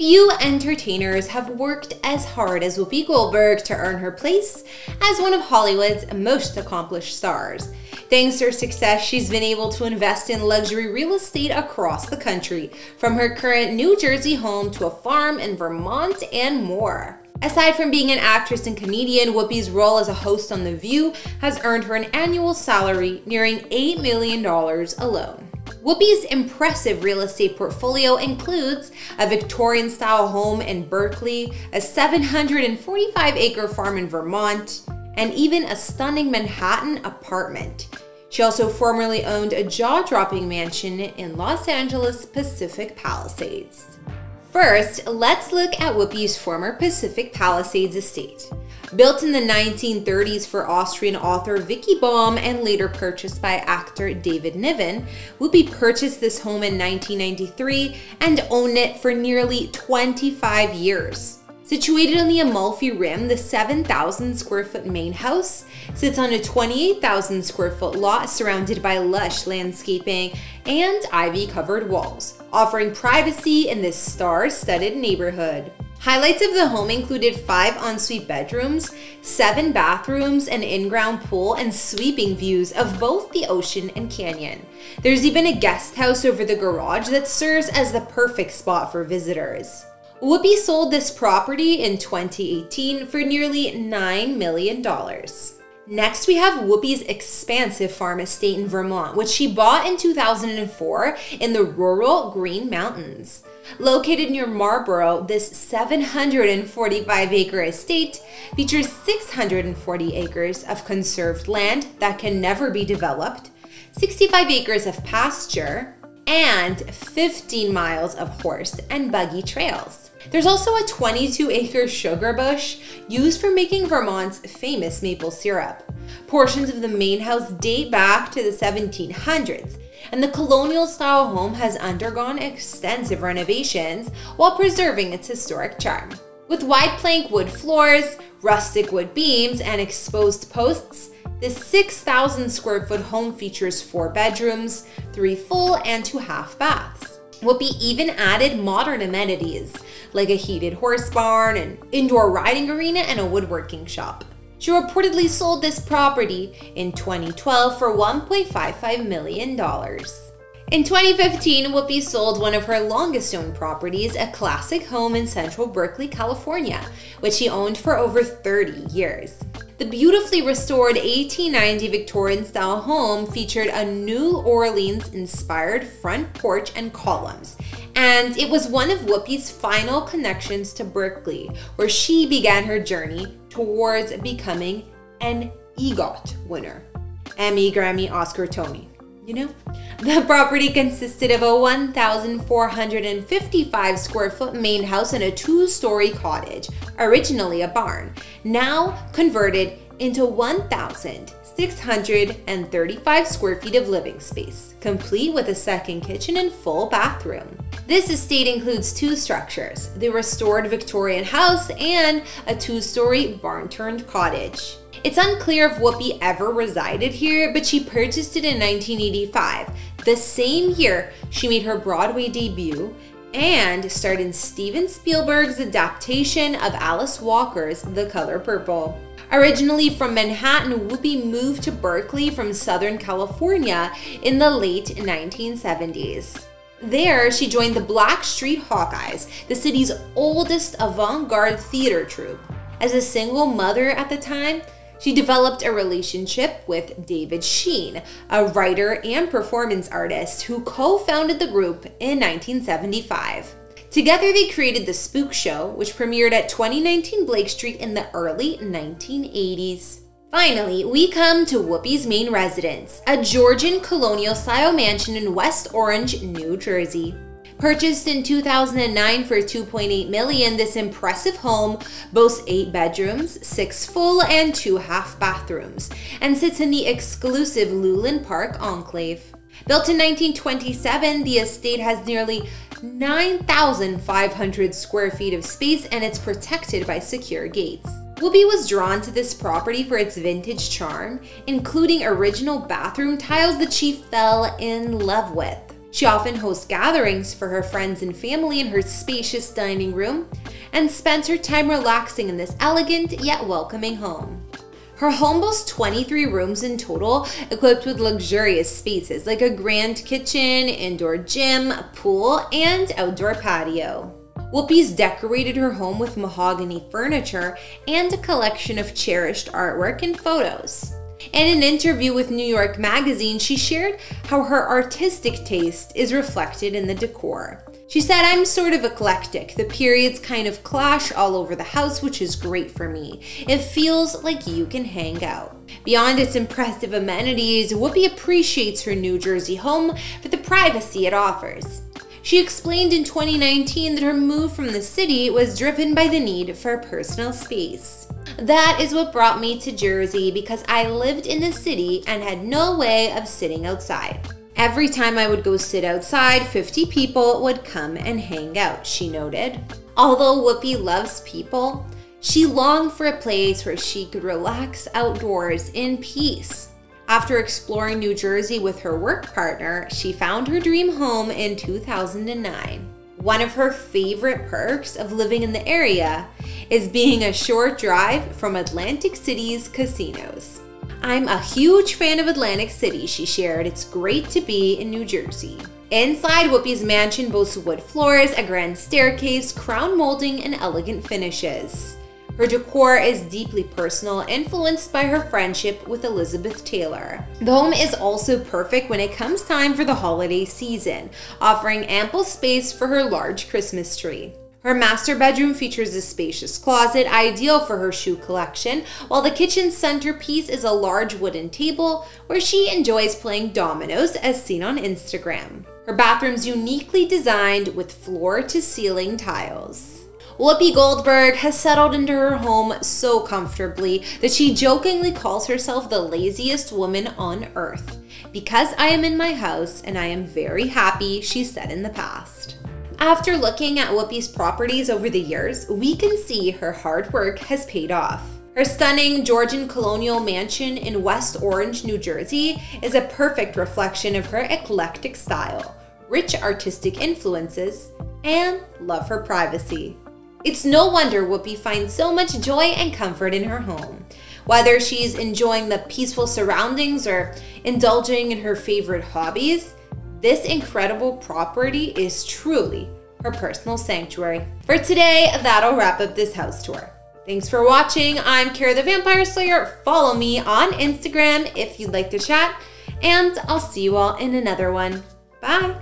Few entertainers have worked as hard as Whoopi Goldberg to earn her place as one of Hollywood's most accomplished stars. Thanks to her success, she's been able to invest in luxury real estate across the country, from her current New Jersey home to a farm in Vermont and more. Aside from being an actress and comedian, Whoopi's role as a host on The View has earned her an annual salary nearing $8 million alone. Whoopi's impressive real estate portfolio includes a Victorian style home in Berkeley, a 745 acre farm in Vermont, and even a stunning Manhattan apartment. She also formerly owned a jaw dropping mansion in Los Angeles Pacific Palisades. First, let's look at Whoopi's former Pacific Palisades estate. Built in the 1930s for Austrian author Vicki Baum and later purchased by actor David Niven, Whoopi purchased this home in 1993 and owned it for nearly 25 years. Situated on the Amalfi Rim, the 7,000 square foot main house sits on a 28,000 square foot lot surrounded by lush landscaping and ivy covered walls, offering privacy in this star studded neighborhood. Highlights of the home included five ensuite bedrooms, seven bathrooms, an in-ground pool, and sweeping views of both the ocean and canyon. There's even a guest house over the garage that serves as the perfect spot for visitors. Whoopi sold this property in 2018 for nearly $9 million. Next, we have Whoopi's expansive farm estate in Vermont, which she bought in 2004 in the rural Green Mountains. Located near Marlborough, this 745 acre estate features 640 acres of conserved land that can never be developed, 65 acres of pasture, and 15 miles of horse and buggy trails. There's also a 22 acre sugar bush used for making Vermont's famous maple syrup. Portions of the main house date back to the 1700s and the colonial style home has undergone extensive renovations while preserving its historic charm. With wide plank wood floors, rustic wood beams, and exposed posts, this 6,000 square foot home features four bedrooms, three full and two half baths. Whoopi even added modern amenities like a heated horse barn, an indoor riding arena, and a woodworking shop. She reportedly sold this property in 2012 for $1.55 million. In 2015, Whoopi sold one of her longest owned properties, a classic home in central Berkeley, California, which she owned for over 30 years. The beautifully restored 1890 Victorian style home featured a New Orleans inspired front porch and columns, and it was one of Whoopi's final connections to Berkeley, where she began her journey towards becoming an EGOT winner Emmy, Grammy, Oscar, Tony. You know? The property consisted of a 1,455 square foot main house and a two story cottage, originally a barn, now converted into 1,635 square feet of living space, complete with a second kitchen and full bathroom. This estate includes two structures, the restored Victorian house and a two-story barn-turned cottage. It's unclear if Whoopi ever resided here, but she purchased it in 1985, the same year she made her Broadway debut and starred in Steven Spielberg's adaptation of Alice Walker's The Color Purple. Originally from Manhattan, Whoopi moved to Berkeley from Southern California in the late 1970s. There, she joined the Blake Street Hawkeyes, the city's oldest avant garde theater troupe. As a single mother at the time, she developed a relationship with David Sheen, a writer and performance artist who co founded the group in 1975. Together, they created The Spook Show, which premiered at 2019 Blake Street in the early 1980s. Finally, we come to Whoopi's main residence, a Georgian colonial style mansion in West Orange, New Jersey. Purchased in 2009 for 2.8 million, this impressive home boasts 8 bedrooms, 6 full and 2 half bathrooms, and sits in the exclusive Llewellyn Park enclave. Built in 1927, the estate has nearly 9,500 square feet of space and it's protected by secure gates. Whoopi was drawn to this property for its vintage charm, including original bathroom tiles that she fell in love with. She often hosts gatherings for her friends and family in her spacious dining room and spends her time relaxing in this elegant yet welcoming home. Her home boasts 23 rooms in total, equipped with luxurious spaces like a grand kitchen, indoor gym, pool, and outdoor patio. Whoopi's decorated her home with mahogany furniture and a collection of cherished artwork and photos. In an interview with New York Magazine, she shared how her artistic taste is reflected in the decor. She said, I'm sort of eclectic. The periods kind of clash all over the house, which is great for me. It feels like you can hang out. Beyond its impressive amenities, Whoopi appreciates her New Jersey home for the privacy it offers. She explained in 2019 that her move from the city was driven by the need for personal space. That is what brought me to Jersey because I lived in the city and had no way of sitting outside. Every time I would go sit outside, 50 people would come and hang out, she noted. Although Whoopi loves people, she longed for a place where she could relax outdoors in peace. After exploring New Jersey with her work partner, she found her dream home in 2009. One of her favorite perks of living in the area is being a short drive from Atlantic City's casinos. I'm a huge fan of Atlantic City, she shared. It's great to be in New Jersey. Inside, Whoopi's mansion boasts wood floors, a grand staircase, crown molding, and elegant finishes. Her decor is deeply personal, influenced by her friendship with Elizabeth Taylor. The home is also perfect when it comes time for the holiday season, offering ample space for her large Christmas tree. Her master bedroom features a spacious closet, ideal for her shoe collection, while the kitchen centerpiece is a large wooden table where she enjoys playing dominoes as seen on Instagram. Her bathroom's uniquely designed with floor to ceiling tiles. Whoopi Goldberg has settled into her home so comfortably that she jokingly calls herself the laziest woman on earth. Because I am in my house and I am very happy, she said in the past. After looking at Whoopi's properties over the years, we can see her hard work has paid off. Her stunning Georgian colonial mansion in West Orange, New Jersey is a perfect reflection of her eclectic style, rich artistic influences, and love for privacy. It's no wonder Whoopi finds so much joy and comfort in her home. Whether she's enjoying the peaceful surroundings or indulging in her favorite hobbies, this incredible property is truly her personal sanctuary. For today, that'll wrap up this house tour. Thanks for watching. I'm Kara the Vampire Slayer. Follow me on Instagram if you'd like to chat, and I'll see you all in another one. Bye.